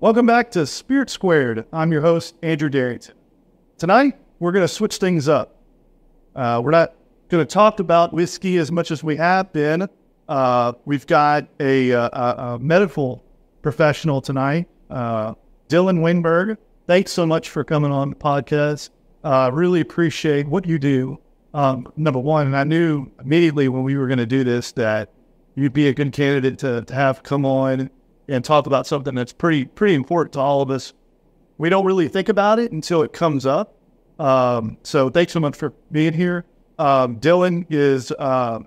Welcome back to Spirits Squared. I'm your host, Andrew Darington. Tonight, we're going to switch things up. Uh, we're not going to talk about whiskey as much as we have been. Uh, we've got a, a, a, medical professional tonight, uh, Dillon Wenberg. Thanks so much for coming on the podcast. Uh, really appreciate what you do. Um, number one, and I knew immediately when we were going to do this that you'd be a good candidate to, to have come on and talk about something that's pretty pretty important to all of us. We don't really think about it until it comes up. Um, so thanks so much for being here. Um, Dillon is uh,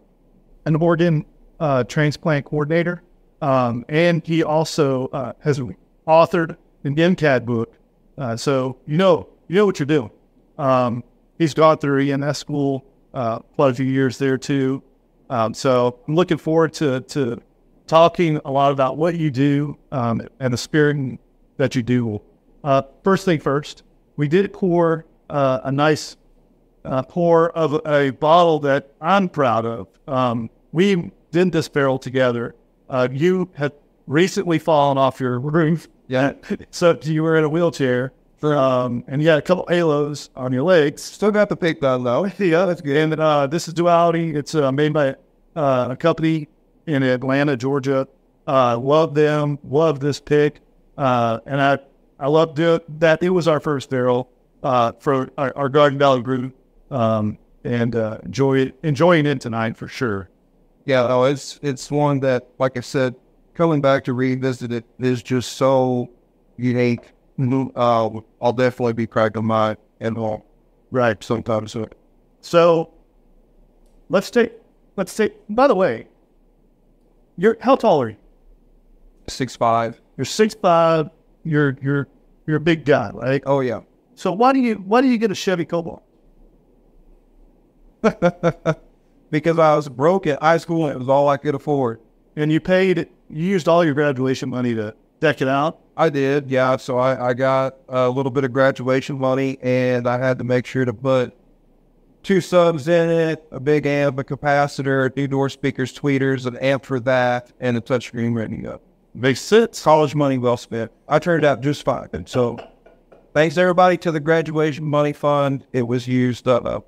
an organ uh, transplant coordinator, um, and he also uh, has authored an MCAT book. Uh, so you know you know what you're doing. Um, he's gone through EMS school uh, quite a few years there too. Um, so I'm looking forward to to talking a lot about what you do um, and the spirit that you do. Uh, first thing first, we did pour uh, a nice uh, pour of a bottle that I'm proud of. Um, we did this barrel together. Uh, you had recently fallen off your roof. Yeah. so you were in a wheelchair. Um, and you had a couple halos on your legs. Still got the pick done though. yeah, that's good. And uh, this is Duality. It's uh, made by a company in Atlanta, Georgia. Uh, love them, love this pick, uh, and I I love that it was our first barrel uh, for our, our, Garden Valley group, um, and uh, enjoy enjoying it tonight for sure. Yeah, no, it's it's one that, like I said, coming back to revisit it is just so unique. Mm-hmm. Uh, I'll definitely be cracking my at home, right, sometime soon. So let's take let's take. By the way, you're how tall are you? Six five. You're six five. You're you're you're a big guy, right? Oh yeah. So why do you why do you get a Chevy Cobalt? because I was broke at high school and it was all I could afford. And you paid it you used all your graduation money to deck it out? I did, yeah. So I, I got a little bit of graduation money and I had to make sure to put two subs in it, a big amp, a capacitor, two door speakers, tweeters, an amp for that, and a touchscreen go. Makes sense. College money well spent. I turned out just fine. So thanks everybody to the graduation money fund. It was used uh,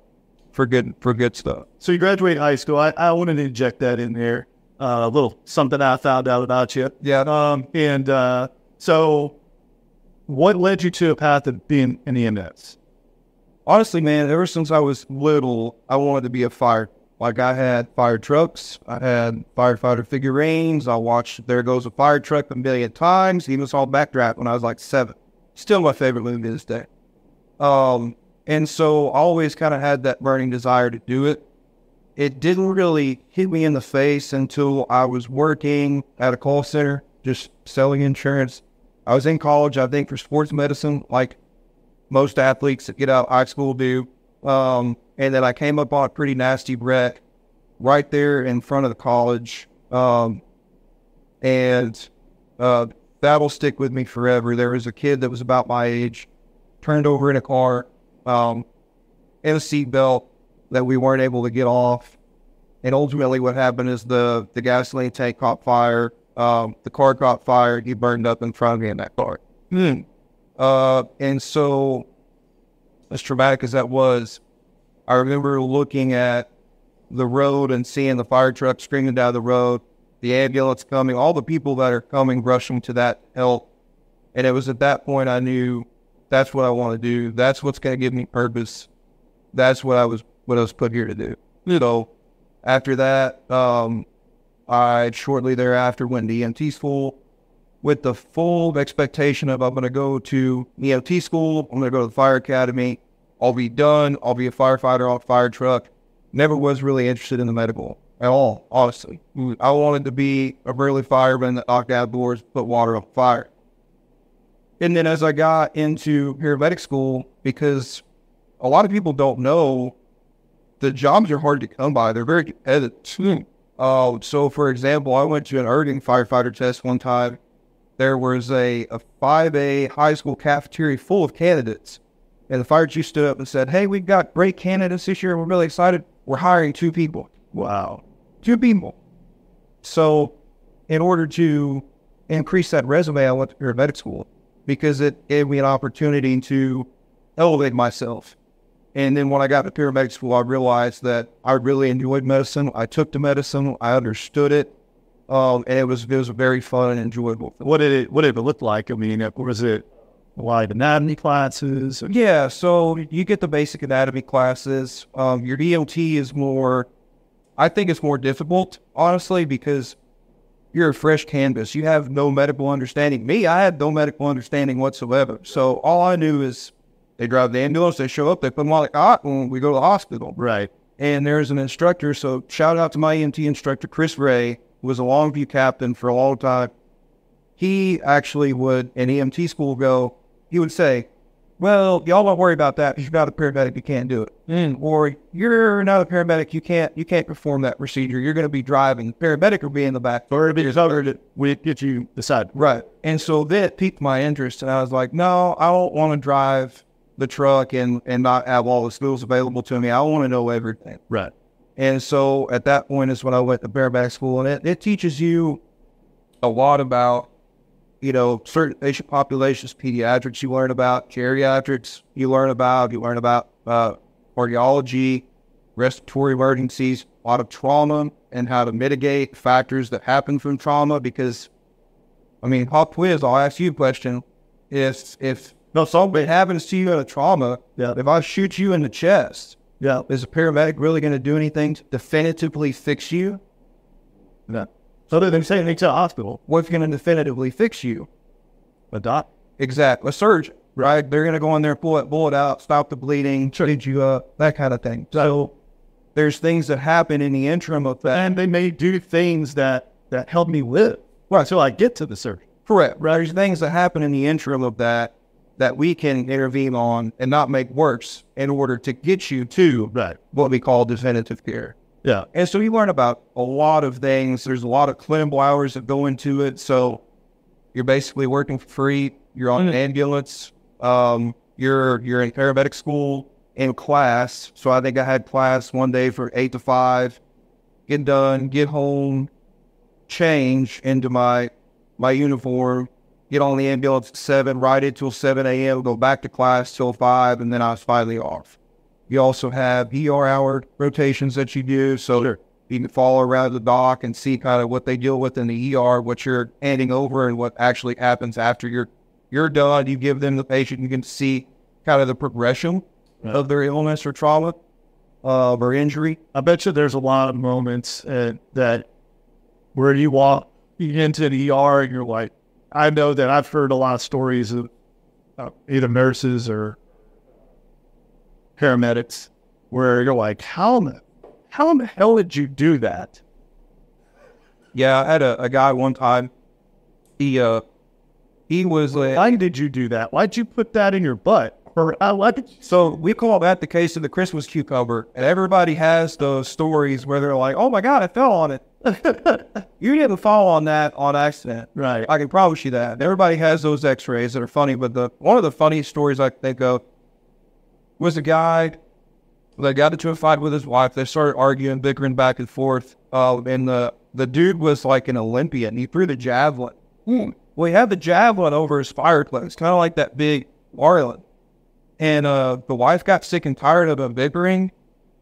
for good for good stuff. So you graduate high school. I, I wanted to inject that in there. Uh, a little something I found out about you. Yeah. Um, and uh, so what led you to a path of being in EMS? Honestly, man, ever since I was little, I wanted to be a fire. Like I had fire trucks, I had firefighter figurines. I watched There Goes a Fire Truck a million times. Even saw Backdraft when I was like seven. Still my favorite movie to this day. Um, and so I always kind of had that burning desire to do it. It didn't really hit me in the face until I was working at a call center, just selling insurance. I was in college, I think, for sports medicine. Like most athletes that get out of high school do. Um, and then I came up on a pretty nasty wreck right there in front of the college. Um, and uh, that'll stick with me forever. There was a kid that was about my age, turned over in a car, um, in a seatbelt that we weren't able to get off. And ultimately, what happened is the, the gasoline tank caught fire. Um, the car caught fire. He burned up in front of me in that car. Hmm. Uh, and so, as traumatic as that was, I remember looking at the road and seeing the fire truck screaming down the road, the ambulance coming, all the people that are coming rushing to that help. And it was at that point I knew that's what I want to do. That's what's going to give me purpose. That's what I was what I was put here to do. You know, after that, um, I shortly thereafter went to EMT school with the full expectation of I'm going to go to EMT school, I'm going to go to the fire academy, I'll be done, I'll be a firefighter on a fire truck. Never was really interested in the medical at all, honestly. I wanted to be a burly fireman that knocked out doors, put water on fire. And then as I got into paramedic school, because a lot of people don't know the jobs are hard to come by. They're very competitive. Uh, so, for example, I went to an Erding firefighter test one time there was a, a 5A high school cafeteria full of candidates. And the fire chief stood up and said, Hey, we've got great candidates this year. We're really excited. We're hiring two people. Wow. Two people. So, in order to increase that resume, I went to paramedic school. because it gave me an opportunity to elevate myself. And then when I got to paramedic school, I realized that I really enjoyed medicine. I took to medicine, I understood it, um, and it was it was very fun and enjoyable. What did it What did it look like? I mean, was it like anatomy classes? Or- Yeah, so you get the basic anatomy classes. Um, your EMT is more, I think it's more difficult, honestly, because you're a fresh canvas. You have no medical understanding. Me, I had no medical understanding whatsoever. So all I knew is they drive the ambulance, they show up, they put them on the cot, and we go to the hospital. Right. And there's an instructor. So shout out to my EMT instructor, Chris Ray, was a Longview captain for a long time. He actually would, in EMT school, go, he would say, well, y'all don't worry about that. You're not a paramedic, you can't do it. Mm. Or you're not a paramedic, you can't you can't perform that procedure. You're going to be driving. The paramedic will be in the back. Or it's covered, we get you decide. Right. And so that piqued my interest, and I was like, no, I don't want to drive the truck and and not have all the skills available to me. I want to know everything. Right. And so at that point is when I went to bareback school, and it, it teaches you a lot about, you know, certain patient populations, pediatrics you learn about, geriatrics you learn about, you learn about uh, cardiology, respiratory emergencies, a lot of trauma, and how to mitigate factors that happen from trauma. Because, I mean, pop quiz, I'll ask you a question. If, if No, so it happens to you in a trauma, Yeah. if I shoot you in the chest, yeah. is a paramedic really going to do anything to definitively fix you? No. So they say they to a hospital, What's going to definitively fix you? a doc. Exactly. A surgeon, right? They're going to go in there, pull that bullet out, stop the bleeding, treat you up, that kind of thing. So there's things that happen in the interim of that. and they may do things that that help me live right until I get to the surgery. Correct. Right. There's things that happen in the interim of that that we can intervene on and not make worse in order to get you to Right. what we call definitive care. Yeah. And so you learn about a lot of things. There's a lot of clinical hours that go into it. So you're basically working for free. You're on an ambulance. Um, you're you're in paramedic school in class. So I think I had class one day for eight to five. Get done, get home, change into my my uniform, get on the ambulance at seven, ride it till seven a.m., go back to class till five, and then I was finally off. You also have ER hour rotations that you do, so you can follow around the dock and see kind of what they deal with in the ER, what you're handing over, and what actually happens after you're you're done. You give them the patient, you can see kind of the progression Right. of their illness or trauma uh, or injury. I bet you there's a lot of moments uh, that where you walk into the ER and you're like, I know that I've heard a lot of stories of uh, either nurses or paramedics where you're like, how in the, how in the hell did you do that? Yeah, I had a, a guy one time. He uh he was like Why did you do that? Why'd you put that in your butt? Uh, why did you- So we call that the case of the Christmas cucumber, and everybody has those stories where they're like, "Oh my God, I fell on it." you didn't fall on that on accident. right? I can promise you that. Everybody has those X-rays that are funny, but the one of the funniest stories I think of was a guy that got into a fight with his wife. They started arguing, bickering back and forth. Uh, and the the dude was like an Olympian. He threw the javelin. Well, he had the javelin over his fireplace, kind of like that big marlin. And uh, the wife got sick and tired of him bickering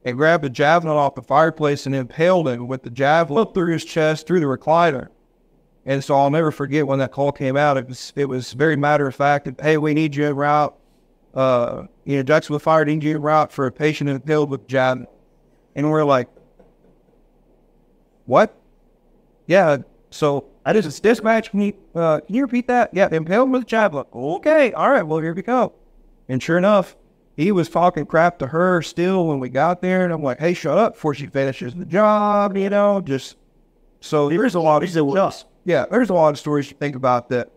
and grabbed a javelin off the fireplace and impaled him with the javelin through his chest, through the recliner. And so I'll never forget when that call came out. It was it was very matter of fact. Hey, we need you en route. Uh, you know, Jacksonville Fire need you en route for a patient impaled with javelin. And we're like, what? Yeah. So I just dispatch. You, uh, can you repeat that? Yeah, impaled with javelin. Okay. All right. Well, here we go. And sure enough, he was talking crap to her still when we got there. And I'm like, hey, shut up before she finishes the job, you know, just so there's a lot of Just- yeah, there's a lot of stories you think about that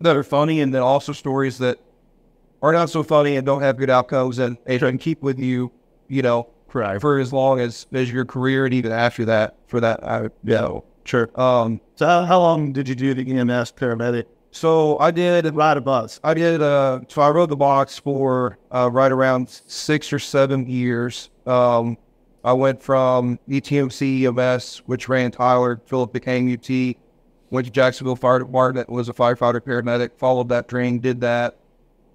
that are funny, and then also stories that are not so funny and don't have good outcomes, and they can keep with you, you know, Correct. for as long as as your career and even after that. For that, I Yeah, sure. Um, So how, how long did you do the EMS paramedic? So I did Ride a bus. I did. Uh, so I rode the box for uh, right around six or seven years. Um, I went from ETMC EMS, which ran Tyler, Philip became UT, went to Jacksonville Fire Department, was a firefighter paramedic, followed that training, did that.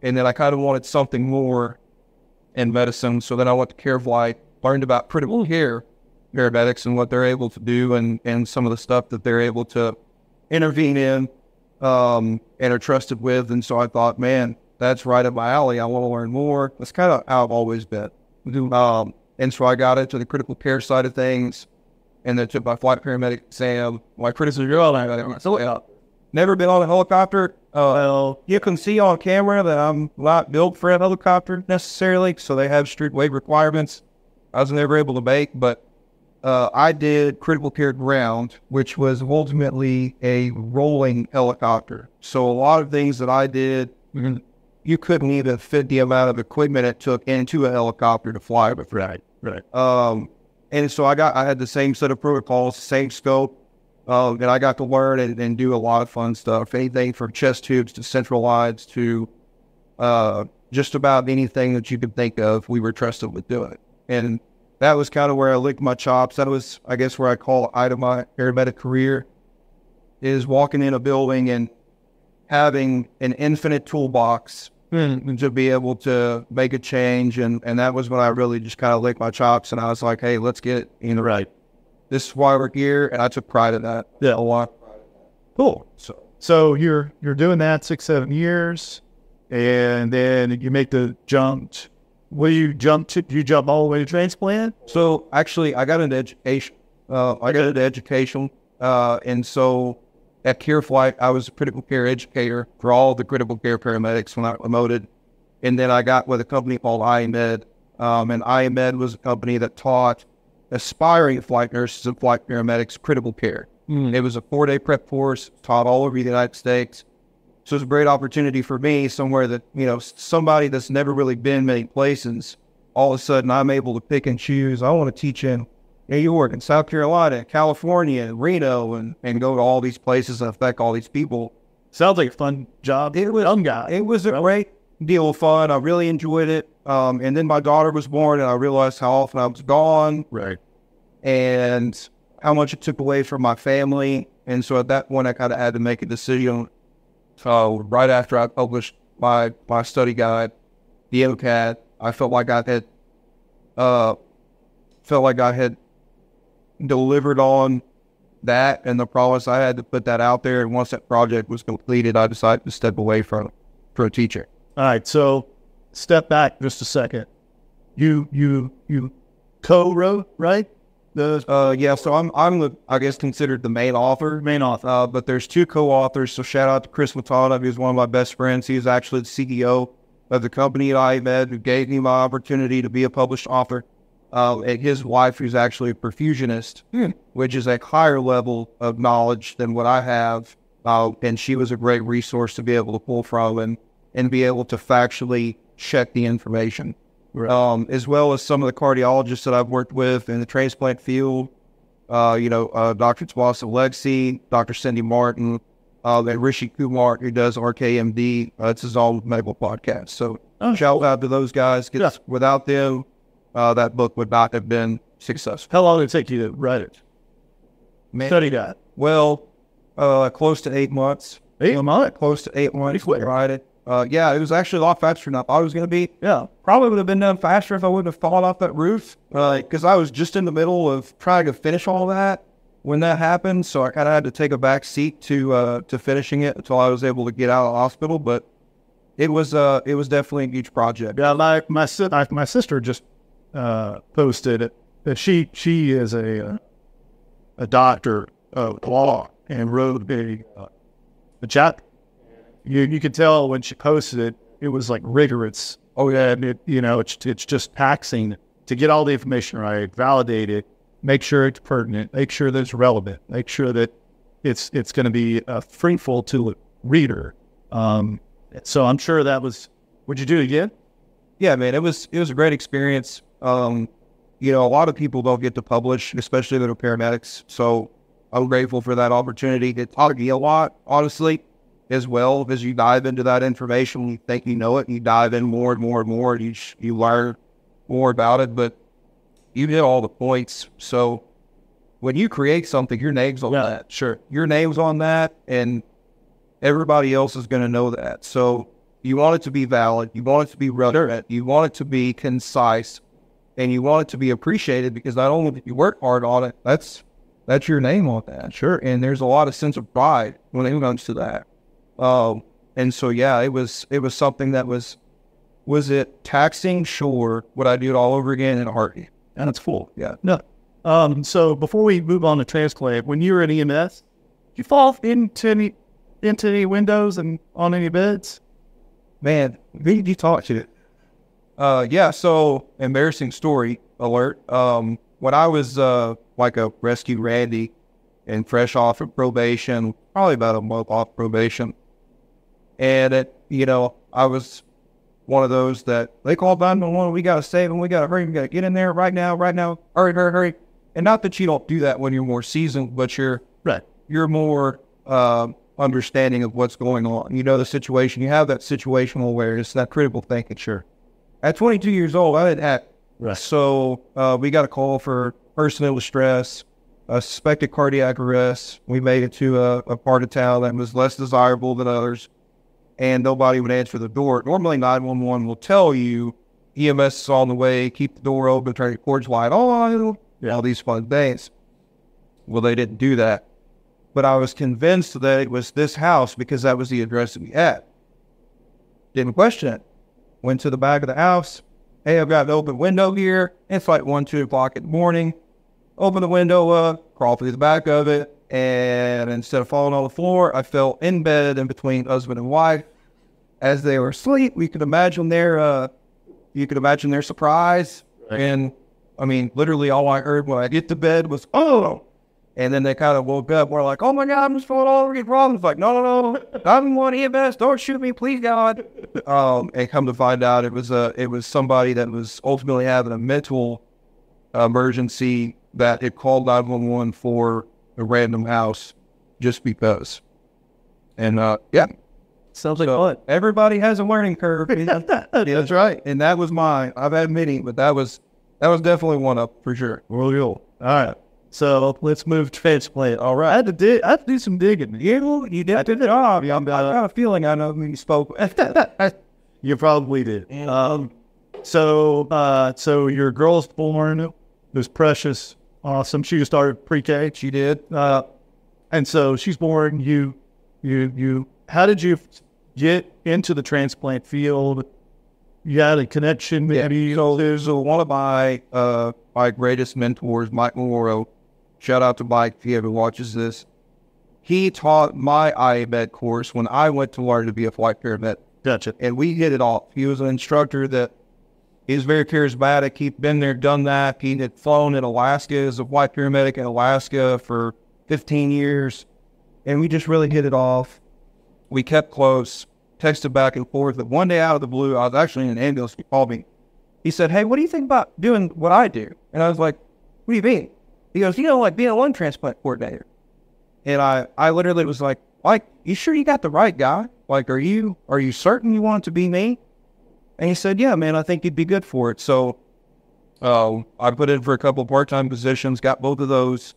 And then I kind of wanted something more in medicine. So then I went to Care of CareFlight, learned about critical care paramedics and what they're able to do and, and some of the stuff that they're able to intervene in um, and are trusted with. And so I thought, man, that's right up my alley. I want to learn more. That's kind of how I've always been. Um, and so I got into the critical care side of things and then took my flight paramedic exam. My critical care, so yeah, never been on a helicopter. Uh, well, you can see on camera that I'm not built for a helicopter necessarily, so they have strict weight requirements. I was never able to make, but uh, I did critical care ground, which was ultimately a rolling helicopter. So a lot of things that I did, you couldn't even fit the amount of equipment it took into a helicopter to fly with. Right, right. Um, and so I got, I had the same set of protocols, same scope, uh, and I got to learn and, and, do a lot of fun stuff. Anything from chest tubes to central lines to uh, just about anything that you could think of, we were trusted with doing. And that was kind of where I licked my chops. That was, I guess, where I call it of my paramedic career is walking in a building and having an infinite toolbox mm. to be able to make a change. And, and that was when I really just kind of licked my chops and I was like, hey, let's get in the right. This is why we're here. And I took pride in that. Yeah. A lot. Cool. So, so you're, you're doing that six, seven years and then you make the jump Will you jump to? Do you jump all the way to transplant? So actually, I got an education. Uh, I got an education, uh, and so at CareFlight, I was a critical care educator for all the critical care paramedics when I promoted, and then I got with a company called IMED, um, and IMED was a company that taught aspiring flight nurses and flight paramedics critical care. Mm. It was a four-day prep course taught all over the United States. So it's a great opportunity for me somewhere that, you know, somebody that's never really been many places, all of a sudden I'm able to pick and choose. I want to teach in New York and South Carolina, California, Reno, and, and go to all these places and affect all these people. Sounds like a fun job. It was, young guy. It was a great deal of fun. I really enjoyed it. Um, and then my daughter was born, and I realized how often I was gone. Right. And how much it took away from my family. And so at that point, I kind of had to make a decision so right after I published my my study guide, the MCAT, I felt like I had uh, felt like I had delivered on that and the promise I had to put that out there. And once that project was completed, I decided to step away from from a teacher. All right, so step back just a second. You you you co-wrote, right? The uh, yeah, so I'm I'm the I guess considered the main author, main author. Uh, but there's two co-authors. So shout out to Chris Matana, He's one of my best friends. He's actually the CEO of the company at IMED, who gave me my opportunity to be a published author. Uh, and his wife, who's actually a perfusionist, hmm. which is a higher level of knowledge than what I have. Uh, and she was a great resource to be able to pull from and and be able to factually check the information right. um, as well as some of the cardiologists that I've worked with in the transplant field. Uh, you know, uh, Dr. Twasa Legacy, Dr. Cindy Martin, uh, and Rishi Kumar, who does RKMD. Uh, it's his own medical podcast. So oh, shout cool. out to those guys. Yeah. Without them, uh, that book would not have been successful. How long did it take you to write it? Man, Study that. Well, uh, close to eight months. Eight months? Close to eight months to write it. Uh, yeah, it was actually a lot faster than I thought it was going to be. Yeah. Probably would have been done faster if I wouldn't have fallen off that roof. Because uh, I was just in the middle of trying to finish all that when that happened. So I kind of had to take a back seat to uh, to finishing it until I was able to get out of the hospital. But it was uh it was definitely a huge project. Yeah, like my my sister just uh, posted that she she is a a doctor of law and wrote a a chat you you could tell when she posted it, it was like rigorous. Oh yeah, and it you know it's it's just taxing to get all the information right, validate it, make sure it's pertinent, make sure that it's relevant, make sure that it's it's going to be uh, fruitful to the reader. Um, so I'm sure that was. Would you do it again? Yeah, man, it was it was a great experience. Um, you know, a lot of people don't get to publish, especially little paramedics. So I'm grateful for that opportunity. It taught me a lot, honestly as well as you dive into that information. You think you know it, and you dive in more and more and more, and you you learn more about it. But you hit all the points. So when you create something, your name's on Yeah, that. sure. Your name's on that, and everybody else is going to know that. So you want it to be valid. You want it to be relevant. You want it to be concise, and you want it to be appreciated because not only did you work hard on it, that's that's your name on that. Sure. And there's a lot of sense of pride when it comes to that. Um, and so yeah, it was it was something that was was it taxing? Sure. Would I do it all over again in a heartbeat? And it's full. Yeah. No. Um, so before we move on to Transclave, when you were in EMS, did you fall into any into any windows and on any beds? Man, who did you talk to? Uh, yeah. So embarrassing story alert. Um, when I was uh like a rescue Randy and fresh off of probation, probably about a month off probation, and it, you know, I was one of those that they called 911. We got to save him. We got to hurry. We got to get in there right now, right now. Hurry, hurry, hurry. And not that you don't do that when you're more seasoned, but you're Right. you're more uh, understanding of what's going on. You know the situation. You have that situational awareness, that critical thinking. Sure. At 22 years old, I didn't have. Right. So uh, we got a call for person in distress, a suspected cardiac arrest. We made it to a, a part of town that was less desirable than others, and nobody would answer the door. Normally, 911 will tell you EMS is on the way, keep the door open, turn your cords wide on, all these fun things. Well, they didn't do that. But I was convinced that it was this house because that was the address that we had. Didn't question it. Went to the back of the house. Hey, I've got an open window here. It's like one, two o'clock in the morning. Open the window up, crawl through the back of it, and instead of falling on the floor, I fell in bed in between husband and wife. As they were asleep, we could imagine their uh, you could imagine their surprise. Right. And I mean, literally all I heard when I get to bed was, oh. And then they kind of woke up. We're like, oh my God, I'm just falling all over your problems. Like, no, no, no. I'm one EMS. Don't shoot me, please, God. Um, and come to find out, it was a, it was somebody that was ultimately having a mental emergency that it called 911 for a random house just because. And uh, yeah, Sounds like so fun. everybody has a learning curve. That's right. And that was mine. I've had many, but that was that was definitely one up for sure. Real cool. All right. So let's move to transplant. All right. I had to dig. I had to do some digging. You you did a good job. I got a feeling I know when you spoke. You probably did. Um, so, uh, so your girl's born. It was precious, awesome. She just started pre-K. she did. Uh, and so she's born. You, you, you. How did you get into the transplant field? You had a connection, maybe. So there's a, one of my uh my greatest mentors, Mike Morrow. Shout out to Mike if he ever watches this. He taught my IAMED course when I went to learn to be a flight paramedic. Gotcha. and we hit it off. He was an instructor that is very charismatic. He'd been there, done that. He had flown in Alaska as a white paramedic in Alaska for 15 years, and we just really hit it off. We kept close, texted back and forth. But one day out of the blue, I was actually in an ambulance. He called me. He said, "Hey, what do you think about doing what I do?" And I was like, "What do you mean?" He goes, "You know, like being a lung transplant coordinator." And I, I literally was like, like, you sure you got the right guy? Like, are you, are you certain you want to be me? And he said, yeah, man, I think you'd be good for it. So, uh, I put in for a couple part-time positions, got both of those,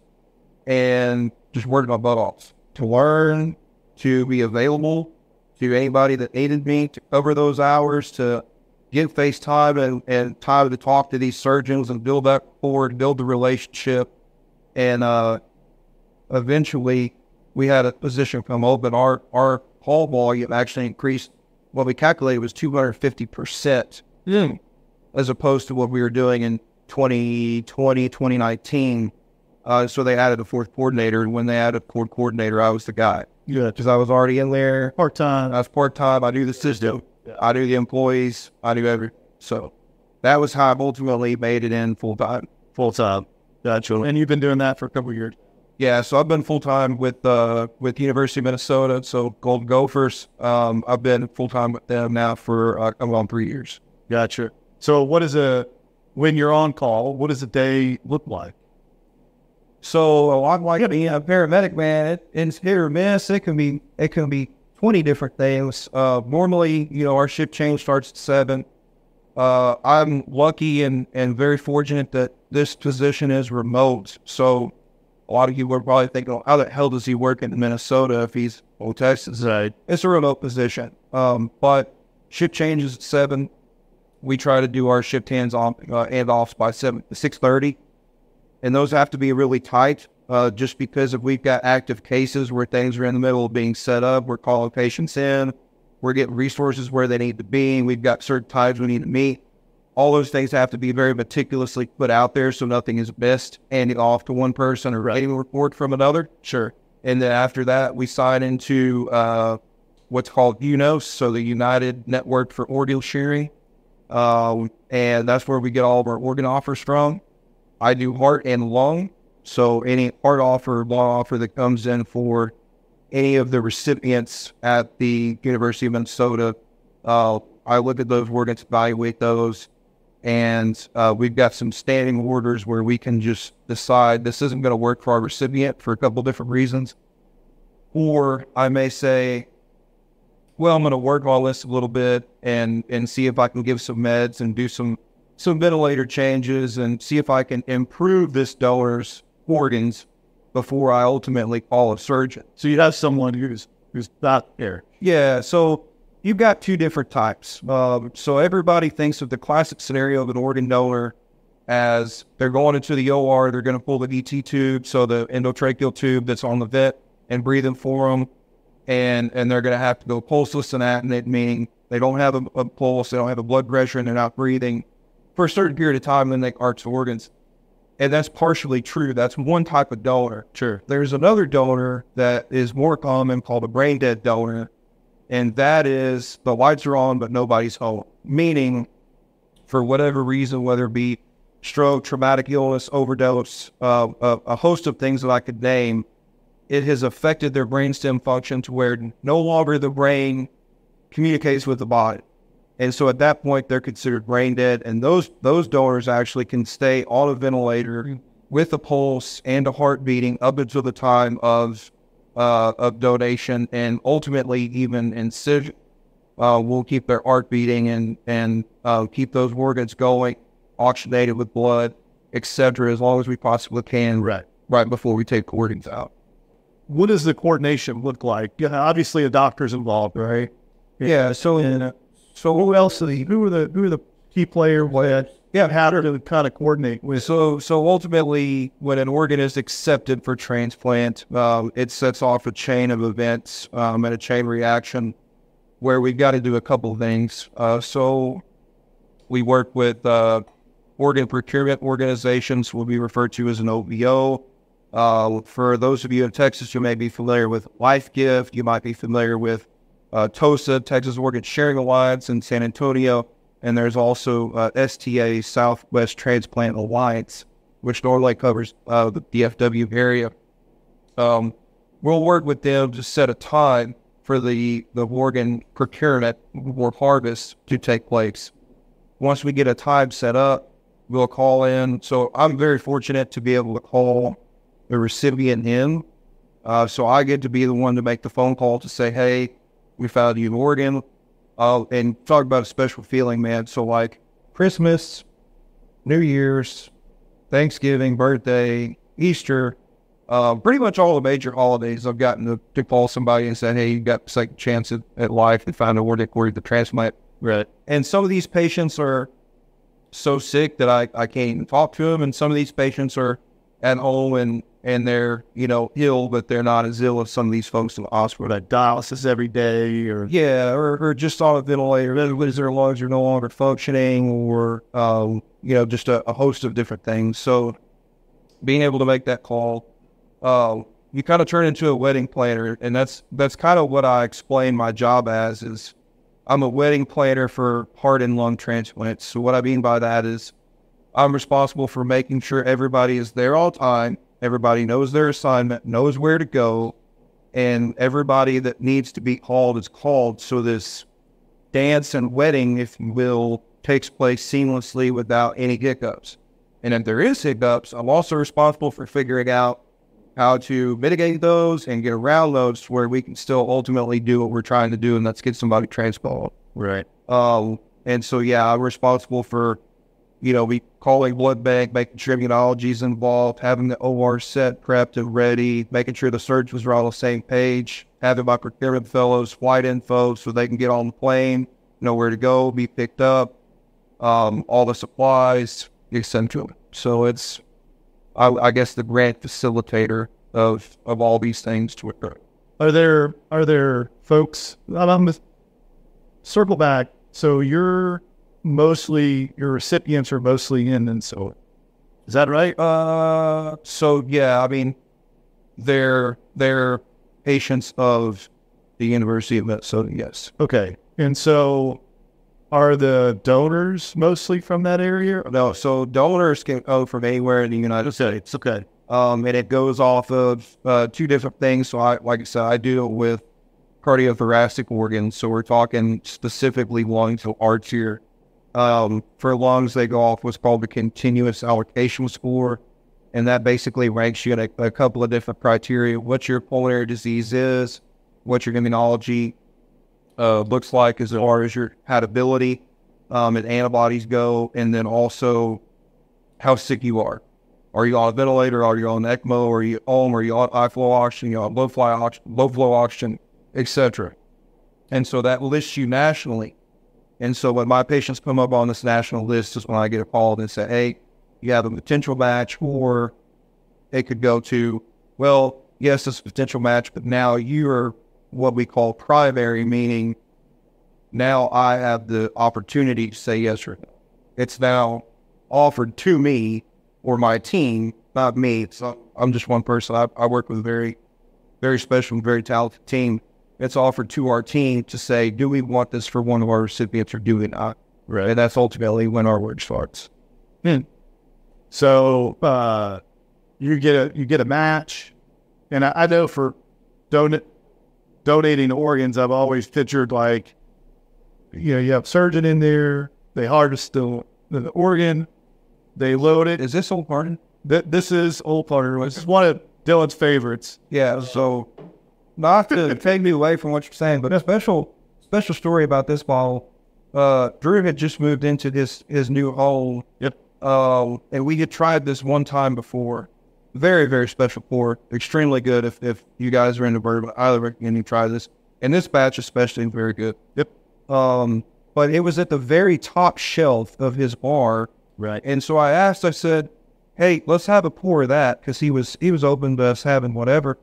and just worked my butt off to learn, to be available to anybody that needed me, to cover those hours, to get FaceTime and, and time to talk to these surgeons and build that rapport, build the relationship. And, uh, eventually we had a position come open. Our our call volume actually increased. What we calculated was 250 percent as opposed to what we were doing in 2020, 2019. Uh, so they added a fourth coordinator, and when they added a fourth coordinator, I was the guy Good. because I was already in there. Part time. I was part time. I knew the system. I knew the employees. I knew every. So that was how I ultimately made it in full time. Full time. Gotcha. And you've been doing that for a couple of years. Yeah, so I've been full time with uh, with University of Minnesota, so Golden Gophers. Um, I've been full time with them now for uh, coming on three years. Gotcha. So what is a when you're on call? What does a day look like? So I'm like being a paramedic, man. It, it's hit or miss. It can be it can be twenty different things. Uh, normally, you know, our shift change starts at seven. Uh, I'm lucky and and very fortunate that this position is remote. So a lot of you are probably thinking, how the hell does he work in Minnesota if he's old Texas? Right. It's a remote position. Um, but shift changes at seven. We try to do our shift hands on uh, and offs by seven six thirty, and those have to be really tight. Uh, just because if we've got active cases where things are in the middle of being set up, we're calling patients in, we're getting resources where they need to be. And we've got certain times we need to meet. All those things have to be very meticulously put out there so nothing is missed, handing off to one person or writing a report from another. Sure. And then after that, we sign into uh, what's called UNOS, so the United Network for Organ Sharing. Um, and that's where we get all of our organ offers from. I do heart and lung. So any heart offer, lung offer that comes in for any of the recipients at the University of Minnesota, uh, I look at those organs, evaluate those, and uh, we've got some standing orders where we can just decide this isn't going to work for our recipient for a couple different reasons. Or I may say, well, I'm going to work on this a little bit and and see if I can give some meds and do some some ventilator changes and see if I can improve this donor's organs before I ultimately call a surgeon. So you have someone who's who's not there. Yeah. So you've got two different types. Um, so everybody thinks of the classic scenario of an organ donor as they're going into the OR, they're going to pull the ET tube, so the endotracheal tube that's on the vent, and breathing for them, and and they're going to have to go pulseless and apneic, meaning they don't have a, a pulse, they don't have a blood pressure, and they're not breathing for a certain period of time. Then they arch the organs, and that's partially true. That's one type of donor. Sure. There's another donor that is more common called a brain dead donor, and that is the lights are on but nobody's home. Meaning, for whatever reason, whether it be stroke, traumatic illness, overdose, uh, a, a host of things that I could name, it has affected their brainstem function to where no longer the brain communicates with the body. And so at that point, they're considered brain dead. And those those donors actually can stay on a ventilator with a pulse and a heart beating up until the time of uh, of donation, and ultimately even incision. Uh, will keep their heart beating and and uh, keep those organs going, oxygenated with blood, etc. As long as we possibly can, Right. right before we take organs out. What does the coordination look like? Yeah, obviously, a doctor's involved, right? Yeah. So And uh, so, who else? Are the, who are the who are the key players? What? Yeah, how to kind of coordinate with? So, so ultimately, when an organ is accepted for transplant, um, it sets off a chain of events um, and a chain reaction where we've got to do a couple of things. Uh, so, we work with uh, organ procurement organizations, will be referred to as an OPO. Uh, for those of you in Texas, you may be familiar with LifeGift. You might be familiar with uh, TOSA, Texas Organ Sharing Alliance in San Antonio. And there's also uh, STA, Southwest Transplant Alliance, which normally covers uh, the DFW area. Um, we'll work with them to set a time for the, the organ procurement or harvest to take place. Once we get a time set up, we'll call in. So I'm very fortunate to be able to call the recipient in. Uh, so I get to be the one to make the phone call to say, hey, we found you an organ. Uh, and talk about a special feeling, man. So like Christmas, New Year's, Thanksgiving, birthday, Easter, uh, pretty much all the major holidays, I've gotten to, to call somebody and say, hey, you got a second chance at, at life and find a organ for the transplant. Right. And some of these patients are so sick that I, I can't even talk to them. And some of these patients are at home and, and they're, you know, ill, but they're not as ill as some of these folks in the hospital. Like dialysis every day, or Yeah, or, or just on a ventilator, because their lungs are no longer functioning, or um, you know, just a, a host of different things. So, being able to make that call, um, you kind of turn into a wedding planner, and that's that's kind of what I explain my job as. Is I'm a wedding planner for heart and lung transplants. So what I mean by that is I'm responsible for making sure everybody is there all time, everybody knows their assignment, knows where to go, and everybody that needs to be called is called. So this dance and wedding, if you will, takes place seamlessly without any hiccups. And if there is hiccups, I'm also responsible for figuring out how to mitigate those and get around those where we can still ultimately do what we're trying to do, and that's get somebody transplanted. right. Um, and so, yeah, I'm responsible for you know, we call a blood bank, making sure immunology's involved, having the OR set, prepped and ready, making sure the surgeons are on the same page, having my procurement fellows flight info so they can get on the plane, know where to go, be picked up, um, all the supplies, etc. So it's, I, I guess, the grant facilitator of of all these things to occur. Are there are there folks? I'm, I'm circle back. So you're mostly your recipients are mostly in Minnesota. Is that right? Uh, so yeah, I mean, they're they're patients of the University of Minnesota. Yes. Okay. And so, are the donors mostly from that area? No. So donors can go from anywhere in the United States. Okay. Um, and it goes off of uh, two different things. So I, like I said, I deal with cardiothoracic organs. So we're talking specifically lungs, so here. Um, for lungs, they go off what's called the continuous allocation score. And that basically ranks you in a, a couple of different criteria what your pulmonary disease is, what your immunology uh, looks like as far as your compatibility um, and antibodies go, and then also how sick you are. Are you on a ventilator? Are you on ECMO? Are you home? Are you on high flow oxygen? Are you on low flow oxygen, low flow oxygen, etc. And so that lists you nationally. And so when my patients come up on this national list is when I get a call and say, hey, you have a potential match, or it could go to, well, yes, it's a potential match, but now you're what we call primary, meaning now I have the opportunity to say yes or no. It's now offered to me or my team, not me. So I'm just one person. I, I work with a very, very special, very talented team. It's offered to our team to say, do we want this for one of our recipients or do we not? Right. And that's ultimately when our work starts. Hmm. So uh, you get a you get a match, and I, I know for donate donating organs, I've always pictured like, you know, you have surgeon in there, they harvest the, the organ, they load it. Is this old pardon? Th- this is old partner. This is one of Dillon's favorites. Yeah. So not to take me away from what you're saying, but a special special story about this bottle. Uh, Drew had just moved into his his new home. Yep. Um, and we had tried this one time before. Very, very special pour. Extremely good. If, if you guys are into bourbon, I highly recommend you try this. And this batch especially very good. Yep. Um, but it was at the very top shelf of his bar. Right. And so I asked, I said, Hey, let's have a pour of that because he was he was open to us having whatever.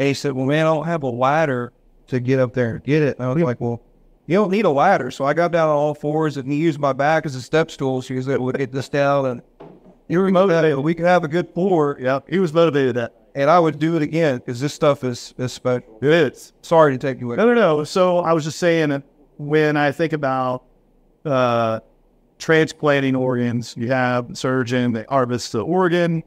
And he said, Well, man, I don't have a ladder to get up there and get it. And I was like, Well, you don't need a ladder. So I got down on all fours and he used my back as a step stool so he would get this down and you were motivated. We could have a good pour. Yeah, he was motivated that. And I would do it again because this stuff is, is special. It is. Sorry to take you away. No, no, no. So I was just saying, when I think about uh, transplanting organs, you have a surgeon, they harvest the organ,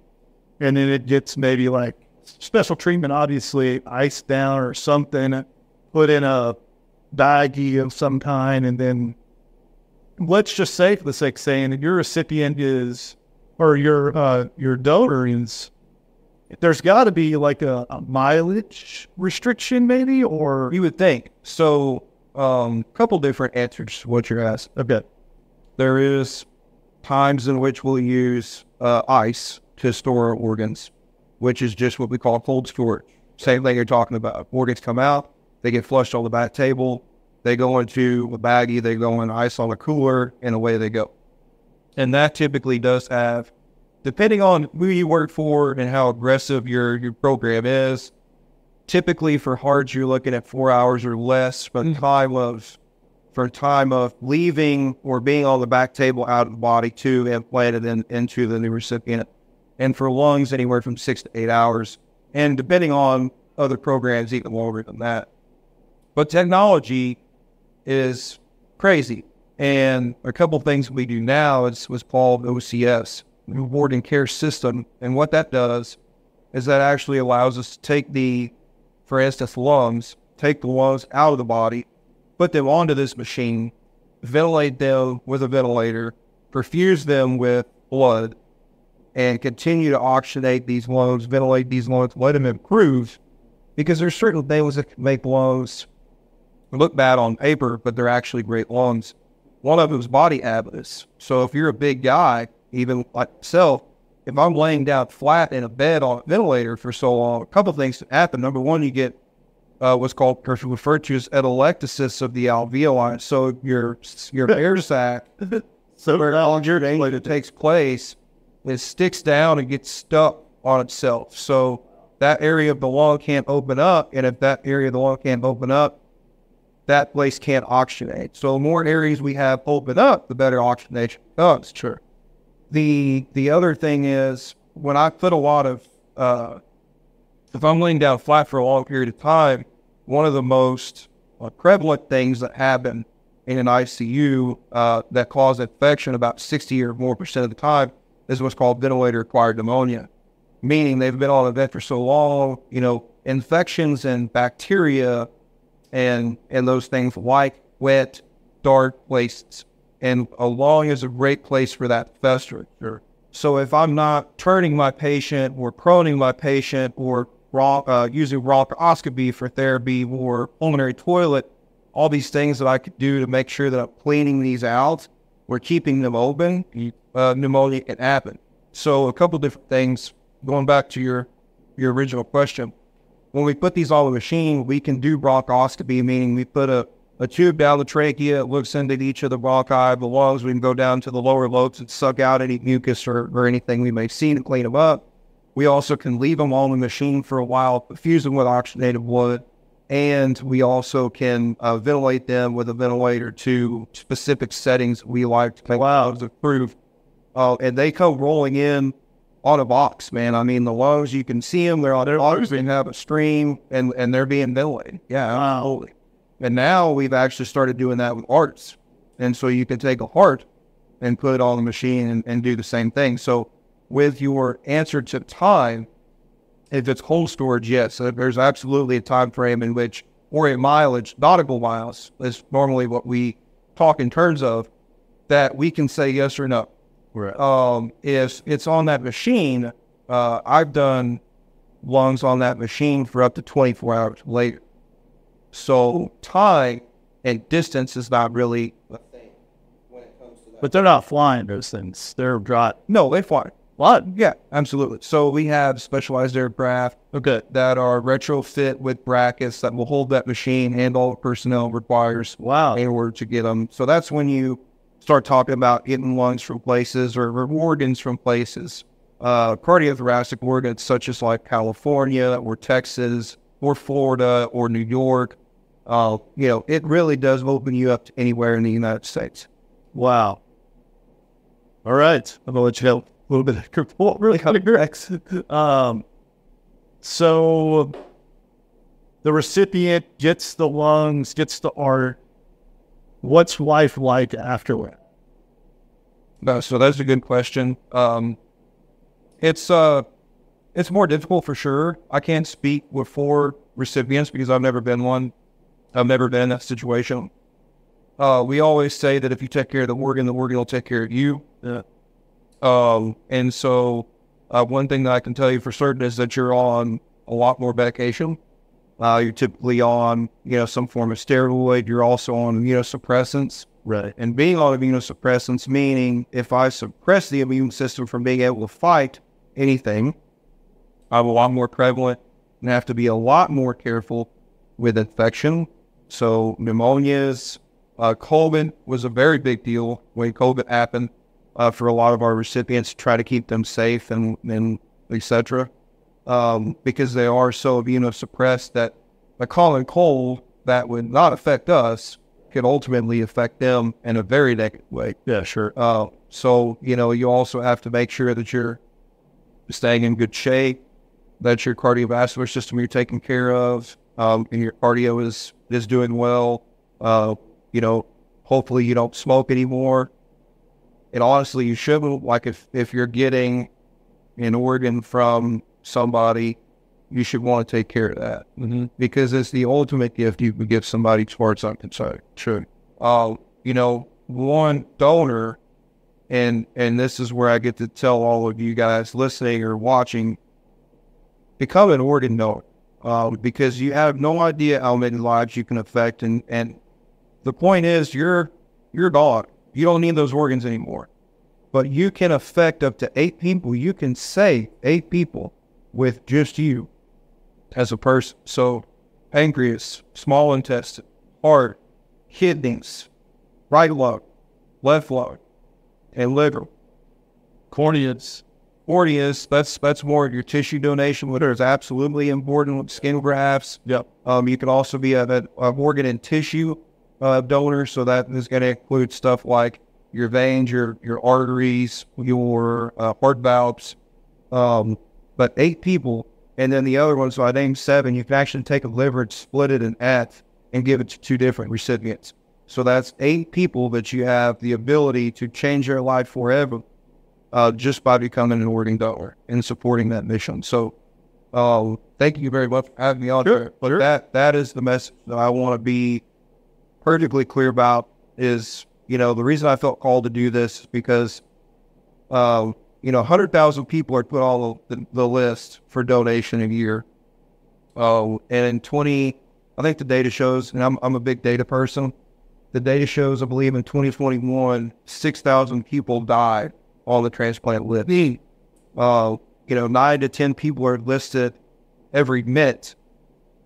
and then it gets maybe like special treatment, obviously, iced down or something, put in a baggie of some kind, and then let's just say, for the sake of saying, that your recipient is, or your uh, your donor is, there's got to be like a, a mileage restriction, maybe, or You would think. So, a um, couple different answers to what you're asked. Okay. There is times in which we'll use uh, ice to store organs, which is just what we call cold storage. Same thing you're talking about. Organs come out, they get flushed on the back table, they go into a baggie, they go in ice on a cooler, and away they go. And that typically does have, depending on who you work for and how aggressive your, your program is, typically for hearts you're looking at four hours or less for mm. time of for time of leaving or being on the back table out of the body to implanted in, into the new recipient. And for lungs, anywhere from six to eight hours. And depending on other programs, even longer than that. But technology is crazy. And a couple things we do now is what's called OCS, Organ Care System. And what that does is that actually allows us to take the, for instance, lungs, take the lungs out of the body, put them onto this machine, ventilate them with a ventilator, perfuse them with blood, and continue to oxygenate these lungs, ventilate these lungs, let them improve. Because there's certain things that make lungs look bad on paper, but they're actually great lungs. one of them is body habitus. So if you're a big guy, even like myself, if I'm laying down flat in a bed on a ventilator for so long, a couple of things happen. Number one, you get uh, what's called referred to as atelectasis of the alveoli. So your your air sac, So where now all your data takes place, it sticks down and gets stuck on itself. So that area of the lung can't open up, and if that area of the lung can't open up, that place can't oxygenate. So the more areas we have open up, the better oxygenation becomes. Sure. The the other thing is when I put a lot of uh, if I'm laying down flat for a long period of time, one of the most uh, prevalent things that happen in an ICU uh, that cause infection about 60 or more percent of the time is what's called ventilator acquired pneumonia, meaning they've been on a vent for so long, you know, infections and bacteria and and those things like wet, dark places. And a lung is a great place for that to fester. So if I'm not turning my patient or proning my patient or uh, using bronchoscopy for therapy or pulmonary toilet, all these things that I could do to make sure that I'm cleaning these out or keeping them open, uh, pneumonia can happen. So a couple different things. Going back to your your original question, when we put these on the machine, we can do bronchoscopy, meaning we put a, a tube down the trachea, it looks into each of the bronchi, the lungs. We can go down to the lower lobes and suck out any mucus or, or anything we may see to clean them up. We also can leave them on the machine for a while, perfuse them with oxygenated wood, and we also can uh, ventilate them with a ventilator to specific settings we like to make Wow. those approved. Uh, and they come rolling in on a box, man. I mean, the lungs, you can see them. They're on their lungs. They have a stream and, and they're being ventilated. Yeah, Wow. absolutely. And now we've actually started doing that with hearts. And so you can take a heart and put it on the machine and, and do the same thing. So with your answer to time, if it's cold storage, yes, there's absolutely a time frame in which, or a mileage, nautical miles is normally what we talk in terms of, that we can say yes or no Right. um, if it's on that machine, uh, I've done lungs on that machine for up to 24 hours later. So time and distance is not really a thing when it comes to that. but they're not flying those things. They're dry. No, they fly. What? Yeah, absolutely. So we have specialized aircraft Okay. that are retrofit with brackets that will hold that machine and all the personnel requires Wow. in order to get them. So that's when you start talking about getting lungs from places or, or organs from places. Uh, cardiothoracic organs such as like California or Texas or Florida or New York. Uh, you know, it really does open you up to anywhere in the United States. Wow. All right. I'm gonna let you have a little bit of control really correct. Um so the recipient gets the lungs, gets the art. What's life like afterward? No, so that's a good question. Um, it's uh, it's more difficult for sure. I can't speak with four recipients because I've never been one. I've never been in that situation. Uh, we always say that if you take care of the organ, the organ will take care of you. Yeah. Um, and so uh, one thing that I can tell you for certain is that you're on a lot more medication. Uh, you're typically on, you know, some form of steroid. You're also on immunosuppressants. Right. And being on immunosuppressants, meaning if I suppress the immune system from being able to fight anything, I'm a lot more prevalent and have to be a lot more careful with infection. So pneumonias, uh, COVID was a very big deal when COVID happened uh, for a lot of our recipients to try to keep them safe and, and et cetera, um, because they are so immunosuppressed that a common cold that would not affect us could ultimately affect them in a very negative way. Yeah, sure. Uh, so, you know, you also have to make sure that you're staying in good shape, that your cardiovascular system you're taking care of, um, and your cardio is, is doing well. Uh, you know, hopefully you don't smoke anymore. And honestly, you shouldn't. Like if, if you're getting an organ from somebody, you should want to take care of that Mm-hmm. because it's the ultimate gift you can give somebody towards far as I'm concerned. Sure. Uh, you know, one donor, and and this is where I get to tell all of you guys listening or watching, become an organ donor, uh, because you have no idea how many lives you can affect, and and the point is you're you're gone. You don't need those organs anymore. But you can affect up to eight people. You can save eight people with just you as a person. So, pancreas, small intestine, heart, kidneys, right lung, left lung, and liver. Corneas. Corneas, that's that's more your tissue donation, which is absolutely important with skin grafts. Yep. Um, you can also be a, a, a organ and tissue uh, donor, so that is going to include stuff like your veins, your your arteries, your uh, heart valves. Um, but eight people, and then the other one, so I named seven. You can actually take a liver and split it in half and give it to two different recipients. So that's eight people that you have the ability to change their life forever uh, just by becoming an organ donor and supporting that mission. So, uh, thank you very much for having me on. Sure. But sure. that that is the message that I want to be perfectly clear about. Is you know the reason I felt called to do this is because, uh, you know, hundred thousand people are put on the, the list for donation a year. Oh, and in twenty, I think the data shows, and I'm I'm a big data person. The data shows, I believe, in 2021, 6,000 people died on the transplant list. Uh, you know, nine to 10 people are listed every minute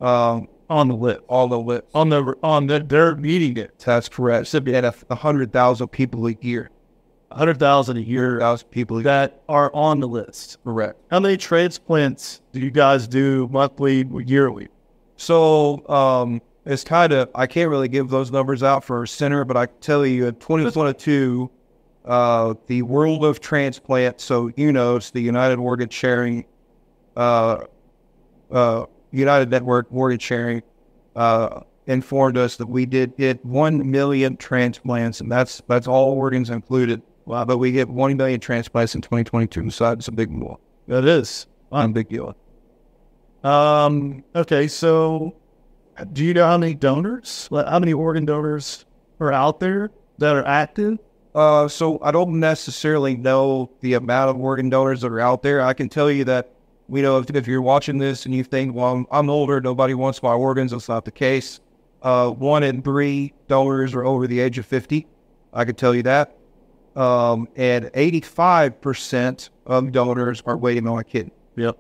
um, On the list. on the list. On the on the they're meeting it. That's correct. So, and a 100,000 people a year. Hundred thousand a year 100,000 people that are on the list. Correct. How many transplants do you guys do monthly, yearly? So um, it's kind of I can't really give those numbers out for a center, but I can tell you in 2022, uh, the world of transplant, so you know, it's the United Organ Sharing, uh, uh, United Network Organ Sharing, uh, informed us that we did get one million transplants, and that's that's all organs included. Wow, but we get one million transplants in 2022, so that's a big deal. That is. A big deal. Um, okay, so do you know how many donors, how many organ donors are out there that are active? Uh, so I don't necessarily know the amount of organ donors that are out there. I can tell you that, you know, if, if you're watching this and you think, well, I'm, I'm older, nobody wants my organs, that's not the case. Uh, one in three donors are over the age of 50. I can tell you that. Um, and 85% of donors are waiting on a kidney. Yep.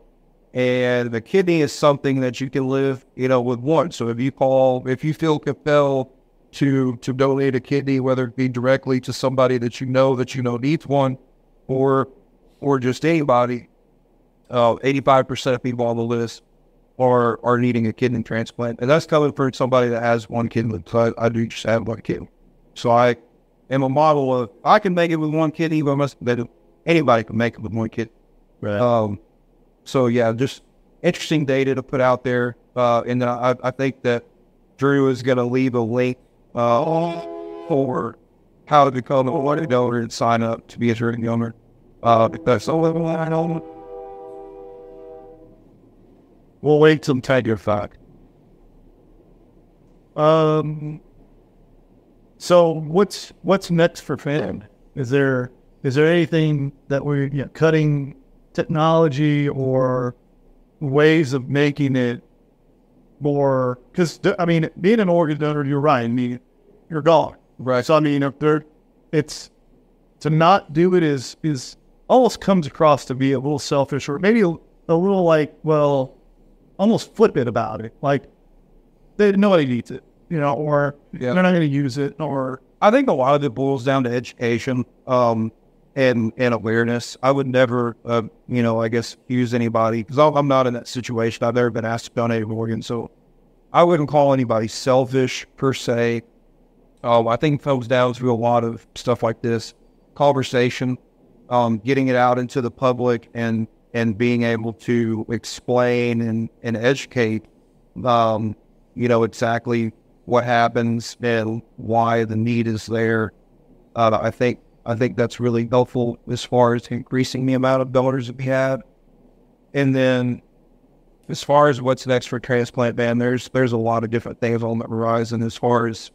And the kidney is something that you can live, you know, with one. So if you call, if you feel compelled to to donate a kidney, whether it be directly to somebody that you know that you know needs one, or or just anybody, uh, eighty-five percent of people on the list are are needing a kidney transplant, and that's coming from somebody that has one kidney. So I, I do just have one kidney. So I am a model of I can make it with one kidney, but must that anybody can make it with one kidney. Right. Um, so yeah, just interesting data to put out there, uh, and I, I think that Drew is going to leave a link uh, for how to become a organ donor and sign up to be a organ donor. Uh, that's all I know. we'll wait till Tiger Five. Um. So what's what's next for Fan? Is there is there anything that we're you know, cutting technology or ways of making it more? Because I mean, being an organ donor, you're right. I mean, you're gone. Right. So I mean, if there, it's to not do it is is almost comes across to be a little selfish or maybe a, a little like well, almost flippant about it. Like they nobody needs it, you know, or Yeah. they're not going to use it, or I think a lot of it boils down to education um, and and awareness. I would never, uh, you know, I guess use anybody because I'm not in that situation. I've never been asked to donate an organ, so I wouldn't call anybody selfish per se. Um, I think comes down to a lot of stuff like this conversation, um, getting it out into the public, and and being able to explain and and educate, um, you know, exactly what happens and why the need is there. Uh, I think I think that's really helpful as far as increasing the amount of donors that we have. And then as far as what's next for transplant man, there's there's a lot of different things on the horizon as far as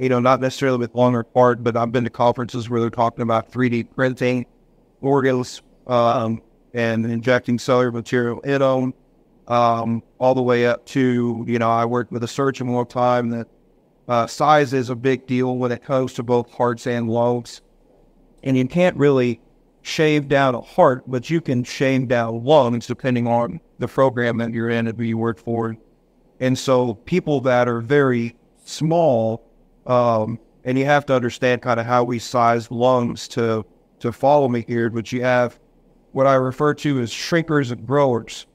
you know, not necessarily with longer part, but I've been to conferences where they're talking about 3D printing organs um, and injecting cellular material in them, um, all the way up to, you know, I worked with a surgeon one time that uh, size is a big deal when it comes to both hearts and lungs. And you can't really shave down a heart, but you can shave down lungs depending on the program that you're in and who you work for. And so people that are very small, um, and you have to understand kind of how we size lungs to to follow me here, but you have what I refer to as shrinkers and growers.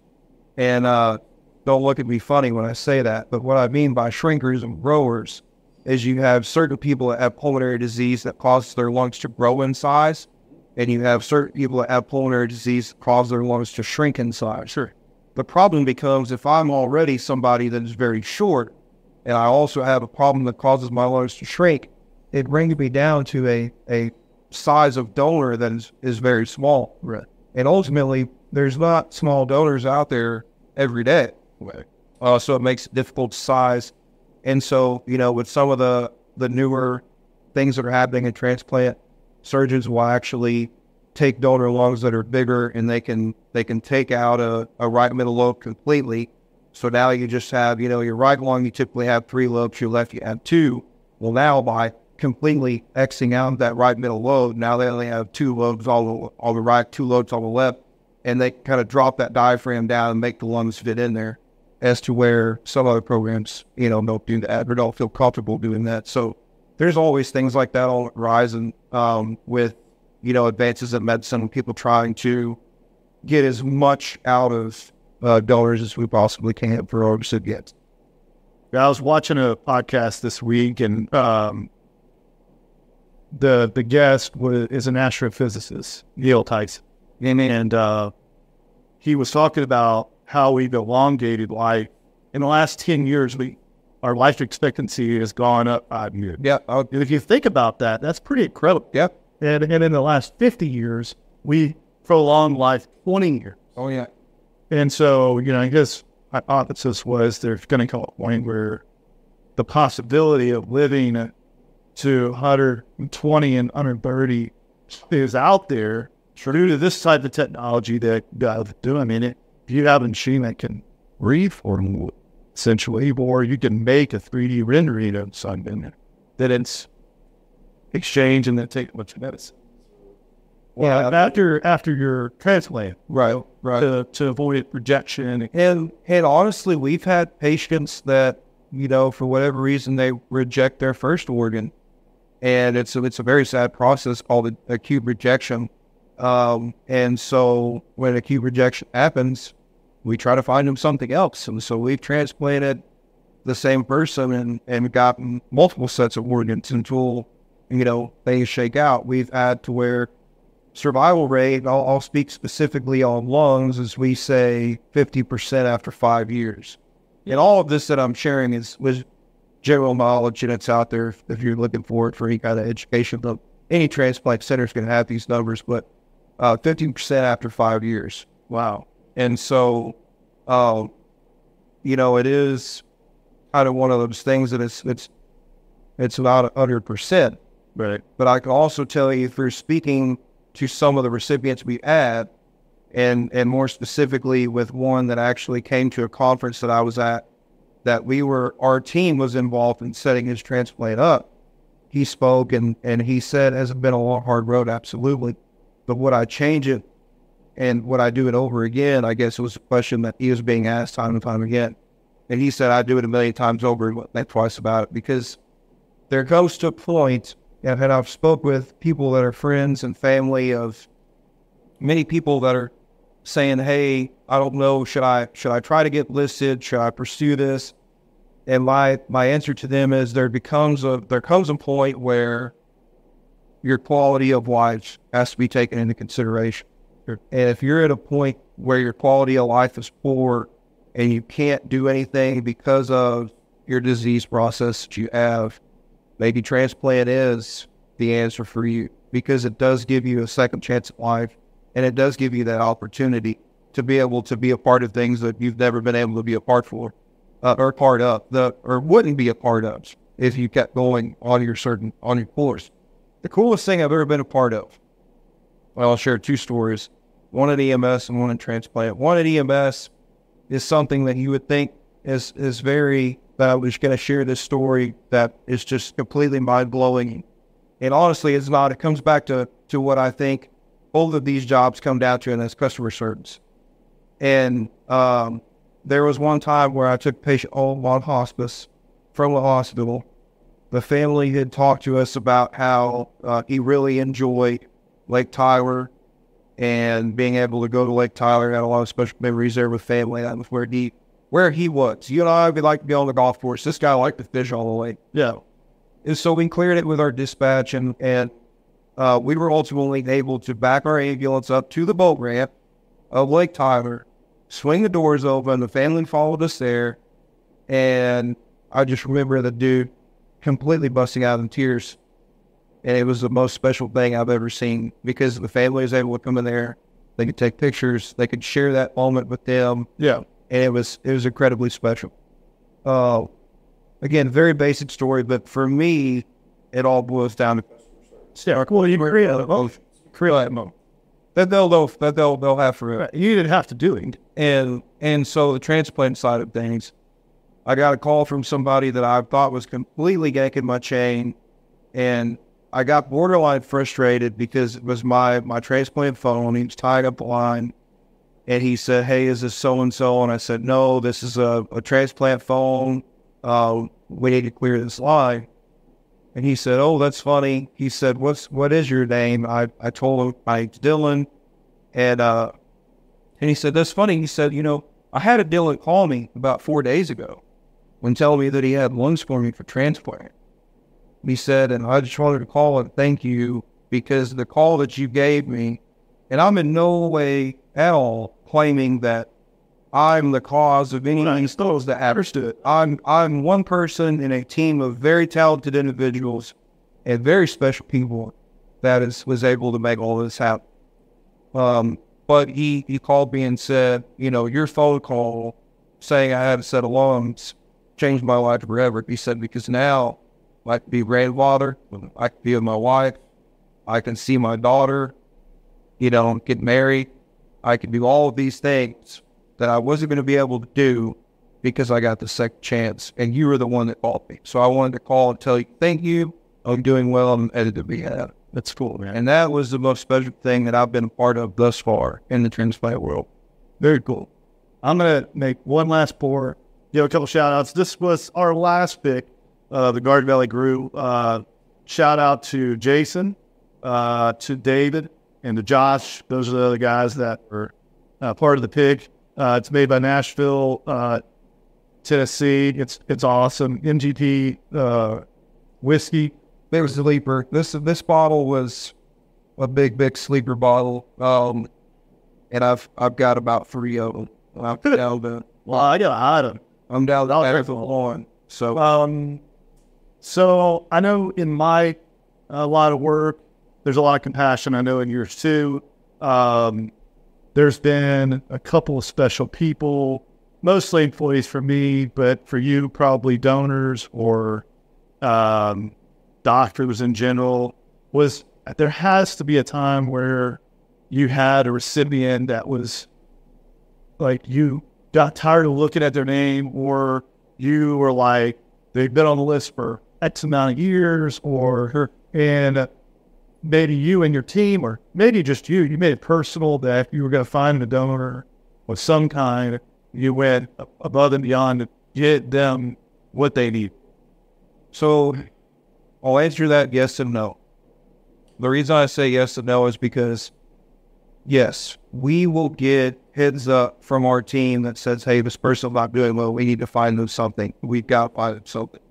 And uh, don't look at me funny when I say that, but what I mean by shrinkers and growers is you have certain people that have pulmonary disease that causes their lungs to grow in size, and you have certain people that have pulmonary disease that cause their lungs to shrink in size. Sure. The problem becomes if I'm already somebody that is very short, and I also have a problem that causes my lungs to shrink, it brings me down to a, a size of donor that is, is very small. Right. And ultimately, there's not small donors out there every day. Uh, so it makes it difficult to size. And so, you know, with some of the, the newer things that are happening in transplant, surgeons will actually take donor lungs that are bigger and they can they can take out a, a right middle lobe completely. So now you just have, you know, your right lung you typically have three lobes, your left you have two. Well now by completely Xing out that right middle lobe, now they only have two lobes all on the right, two lobes on the left, and they kind of drop that diaphragm down and make the lungs fit in there as to where some other programs, you know, don't do that or don't feel comfortable doing that. So there's always things like that on the horizon um, with, you know, advances in medicine, people trying to get as much out of uh, donors as we possibly can for our recipients. I was watching a podcast this week, and um, the the guest was, is an astrophysicist, Neil Tyson, and uh, he was talking about how we've elongated life. In the last 10 years, we our life expectancy has gone up five years. Yeah. And if you think about that, that's pretty incredible. yeah. And, and in the last 50 years, we prolonged life 20 years. Oh, yeah. And so, you know, his hypothesis was there's going to come a point where the possibility of living to 120 and 130 is out there due to this type of technology that guys do. I mean, it, if you have a machine that can reform essentially, or you can make a 3D rendering of something, then it's exchange and then take a bunch of medicine. Yeah. after after your transplant, Right. Right. to, to avoid rejection. And and honestly, we've had patients that you know for whatever reason they reject their first organ, and it's a, it's a very sad process called acute rejection. Um, and so when acute rejection happens, we try to find them something else. And so we've transplanted the same person and and gotten multiple sets of organs until you know things shake out. We've had to where survival rate, I'll, I'll speak specifically on lungs, as we say 50% after five years. And all of this that I'm sharing is was general knowledge and it's out there if, if you're looking for it for any kind of education. But any transplant center is going to have these numbers, but uh, 15% after five years. Wow. And so, um, you know, it is kind of one of those things that it's it's it's not hundred percent. Right. But I can also tell you through speaking to some of the recipients we had, and and more specifically with one that actually came to a conference that I was at, that we were our team was involved in setting his transplant up. He spoke and and he said, "Has been a long, hard road? Absolutely, but would I change it?" And would I do it over again? I guess it was a question that he was being asked time and time again. And he said, I'd do it a million times over and think twice about it because there goes to a point, and I've spoke with people that are friends and family of many people that are saying, Hey, I don't know, should I should I try to get listed? Should I pursue this? And my my answer to them is there becomes a there comes a point where your quality of life has to be taken into consideration. And if you're at a point where your quality of life is poor and you can't do anything because of your disease process that you have, maybe transplant is the answer for you because it does give you a second chance at life and it does give you that opportunity to be able to be a part of things that you've never been able to be a part for uh, or part of the or wouldn't be a part of if you kept going on your certain on your course. The coolest thing I've ever been a part of. Well, I'll share two stories. One at EMS and one at transplant. One at EMS is something that you would think is is very that I was going to share this story that is just completely mind blowing. And honestly, it's not. It comes back to, to what I think both of these jobs come down to, and that's customer service. And um, there was one time where I took patient home on hospice from the hospital. The family had talked to us about how uh, he really enjoyed Lake Tyler and being able to go to Lake Tyler. Had a lot of special memories there with family. That was where he where he was. You and I would like to be on the golf course. This guy liked to fish all the way. Yeah. And so we cleared it with our dispatch, and and uh, we were ultimately able to back our ambulance up to the boat ramp of Lake Tyler, swing the doors open. The family followed us there, and I just remember the dude completely busting out in tears. And it was the most special thing I've ever seen because the family was able to come in there. They could take pictures. They could share that moment with them Yeah. and it was it was incredibly special. Uh, again, very basic story, but for me, it all boils down to Yeah. Well, you create a moment. Create that moment. that they'll they'll that they'll they'll have for forever. You didn't have to do it. And and so the transplant side of things, I got a call from somebody that I thought was completely yanking my chain, and I got borderline frustrated because it was my my transplant phone. He was tying up the line, and he said, "Hey, is this so and so?" And I said, "No, this is a, a transplant phone. Uh, we need to clear this line." And he said, "Oh, that's funny." He said, "What's what is your name?" I I told him my name's Dillon, and uh, and he said, That's funny. He said, You know, I had a Dillon call me about four days ago when telling me that he had lungs for me for transplant. He said, And I just wanted to call and thank you because the call that you gave me, and I'm in no way at all claiming that I'm the cause of any of these things that happened. I'm I'm one person in a team of very talented individuals and very special people that is was able to make all this happen. Um, but he, he called me and said, you know, your phone call saying I had a set of lungs changed my life forever. He said, because now I can be grandfather, I can be with my wife, I can see my daughter, you know, get married. I can do all of these things that I wasn't going to be able to do because I got the second chance. And you were the one that called me. So I wanted to call and tell you, thank you. I'm doing well. I'm headed to be had. That's cool, man. And that was the most special thing that I've been a part of thus far in the transplant world. Very cool. I'm going to make one last pour, give a couple shout outs. This was our last pick, uh, the Garden Valley Grew. Uh, shout out to Jason, uh, to David, and to Josh. Those are the other guys that were uh, part of the pick. Uh, it's made by Nashville, uh, Tennessee. It's it's awesome. MGP uh, whiskey. It was a sleeper. This this bottle was a big, big sleeper bottle. Um, and I've I've got about three of them. I'm down to Well, I got a lot of 'em. I'm down to I'll of them. one. So Um, so I know in my a lot of work, there's a lot of compassion. I know in yours too. Um, there's been a couple of special people, mostly employees for me, but for you, probably donors or um, doctors in general. Was there has to be a time where you had a recipient that was like you got tired of looking at their name or you were like they've been on the list for X amount of years or and uh, maybe you and your team or maybe just you, you made it personal that you were going to find a donor of some kind, you went above and beyond to get them what they need. So I'll answer that yes and no. The reason I say yes and no is because, yes, we will get heads up from our team that says, hey, this person's not doing well. We need to find them something. We've got to find them something.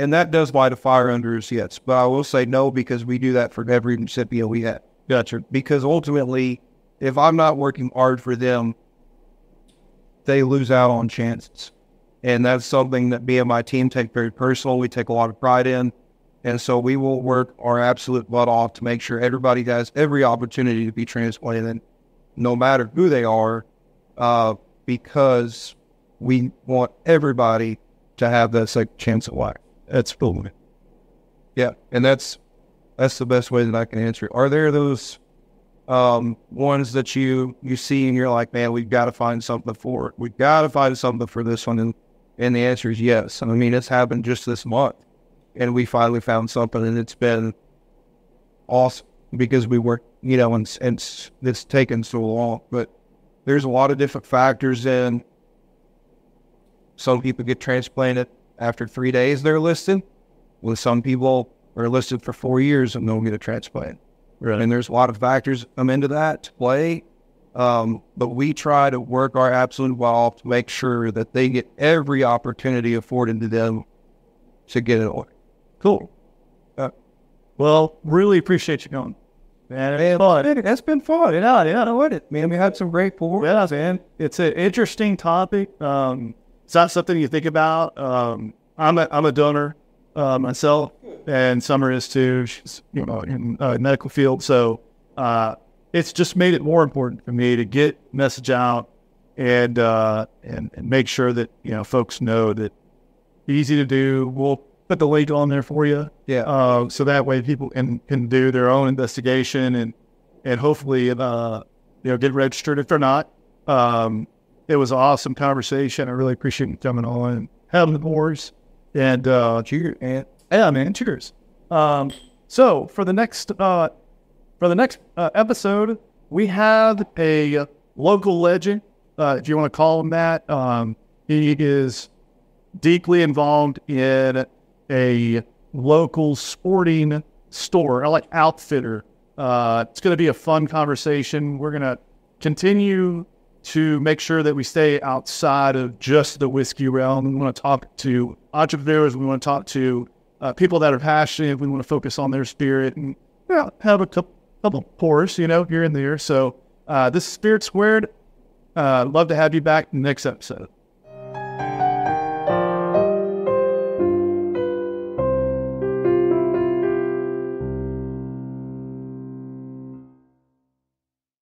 And that does light a fire under us, yes. But I will say no because we do that for every recipient we have. Gotcha. Because ultimately, if I'm not working hard for them, they lose out on chances. And that's something that me and my team take very personal. We take a lot of pride in. And so we will work our absolute butt off to make sure everybody has every opportunity to be transplanted, no matter who they are, uh, because we want everybody to have that second chance at life. That's cool. Yeah, and that's that's the best way that I can answer. Are there those um, ones that you you see and you're like, man, we've got to find something for it. We've got to find something for this one, and And the answer is yes. I mean, it's happened just this month, and we finally found something, and it's been awesome because we worked, you know, and, and it's, it's taken so long. But there's a lot of different factors in. Some people get transplanted after three days they're listed. With some people are listed for four years and don't get a transplant. Right. And there's a lot of factors come into that to play. Um, but we try to work our absolute well to make sure that they get every opportunity afforded to them to get it on. Cool. Uh, Well, really appreciate you coming. Man, it's Man, fun. that's been fun. Yeah, yeah. I loved it. Man, we had some great pool. Yeah, man. It's an interesting topic. Um, it's not something you think about. Um, I'm a I'm a donor uh, myself, and Summer is too. She's you know in uh, medical field, so uh, it's just made it more important for me to get message out and uh, and and make sure that you know folks know that easy to do. We'll put the link on there for you. Yeah. Uh, so that way people can, can do their own investigation and and hopefully uh, you know get registered if they're not. Um, it was an awesome conversation. I really appreciate you coming on having the boards. And uh, Cheers, and yeah, man, cheers. Um, so for the next uh, for the next uh, episode, we have a local legend, uh, if you want to call him that. Um, he is deeply involved in a local sporting store, like outfitter. Uh, it's going to be a fun conversation. We're going to continue to make sure that we stay outside of just the whiskey realm. We want to talk to entrepreneurs. We want to talk to uh, people that are passionate. We want to focus on their spirit and have a couple, couple pours, you know, here and there. So uh, this is Spirits Squared. Uh, love to have you back next episode.